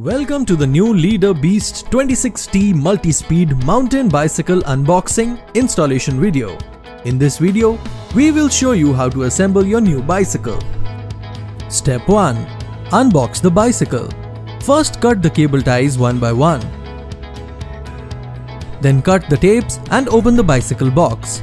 Welcome to the new Leader Beast 26T multi-speed mountain bicycle unboxing installation video. In this video, we will show you how to assemble your new bicycle. Step 1. Unbox the bicycle. First cut the cable ties one by one. Then cut the tapes and open the bicycle box.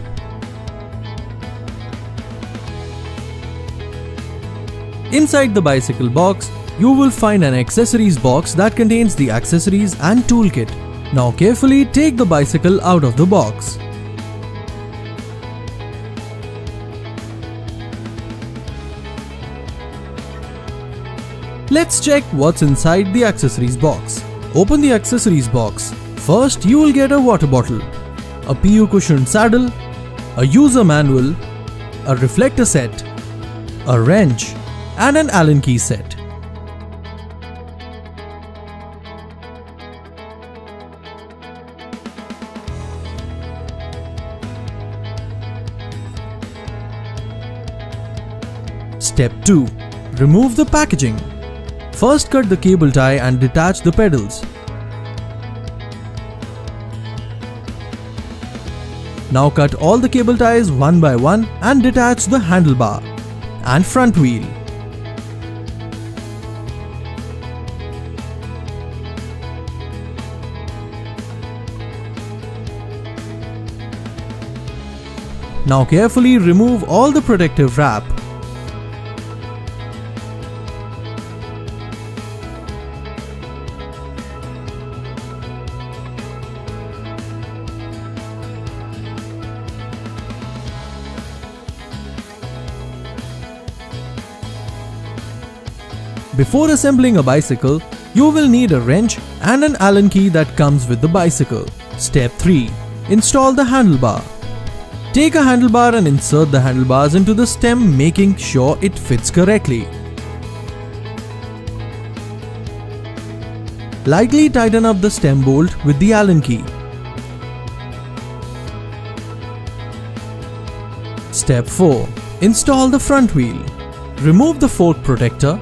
Inside the bicycle box, you will find an accessories box that contains the accessories and toolkit. Now carefully take the bicycle out of the box. Let's check what's inside the accessories box. Open the accessories box. First, you will get a water bottle, a PU cushion saddle, a user manual, a reflector set, a wrench, and an Allen key set. Step 2. Remove the packaging. First cut the cable tie and detach the pedals. Now cut all the cable ties one by one and detach the handlebar and front wheel. Now carefully remove all the protective wrap. Before assembling a bicycle, you will need a wrench and an Allen key that comes with the bicycle. Step 3. Install the handlebar. Take a handlebar and insert the handlebars into the stem making sure it fits correctly. Lightly tighten up the stem bolt with the Allen key. Step 4. Install the front wheel. Remove the fork protector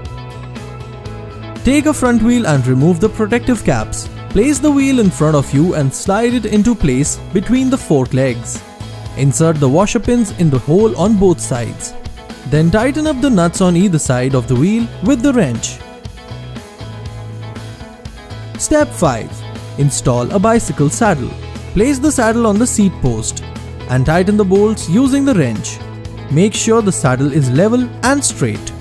Take a front wheel and remove the protective caps. Place the wheel in front of you and slide it into place between the fork legs. Insert the washer pins in the hole on both sides. Then tighten up the nuts on either side of the wheel with the wrench. Step 5. Install a bicycle saddle. Place the saddle on the seat post and tighten the bolts using the wrench. Make sure the saddle is level and straight.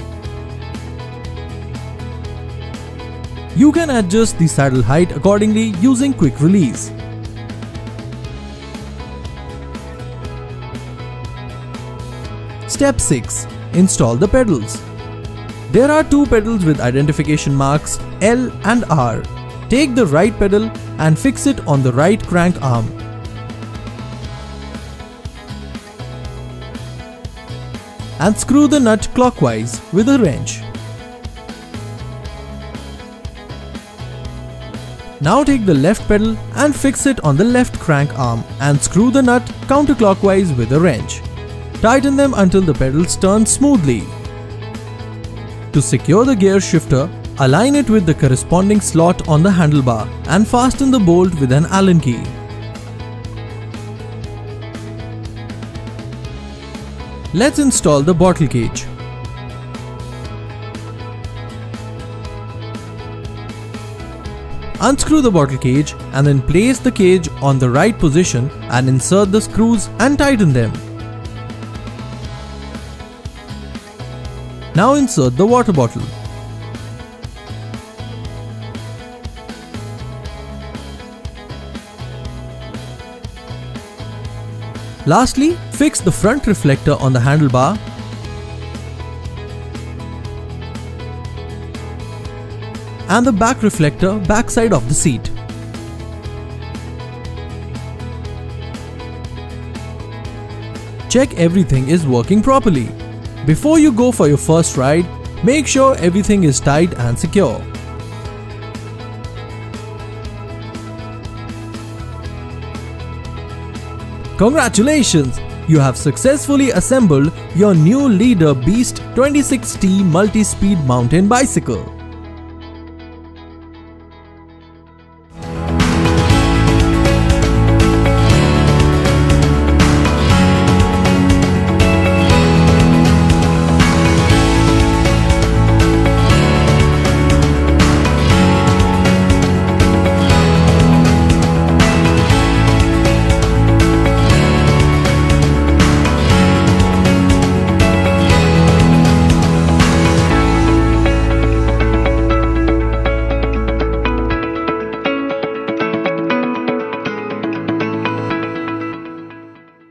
You can adjust the saddle height accordingly using quick release. Step 6. Install the pedals. There are two pedals with identification marks L and R. Take the right pedal and fix it on the right crank arm. And screw the nut clockwise with a wrench. Now take the left pedal and fix it on the left crank arm and screw the nut counterclockwise with a wrench. Tighten them until the pedals turn smoothly. To secure the gear shifter, align it with the corresponding slot on the handlebar and fasten the bolt with an Allen key. Let's install the bottle cage. Unscrew the bottle cage and then place the cage on the right position and insert the screws and tighten them. Now insert the water bottle. Lastly, fix the front reflector on the handlebar and the back reflector backside of the seat. Check everything is working properly. Before you go for your first ride, make sure everything is tight and secure. Congratulations! You have successfully assembled your new Leader Beast 26T multi-speed mountain bicycle.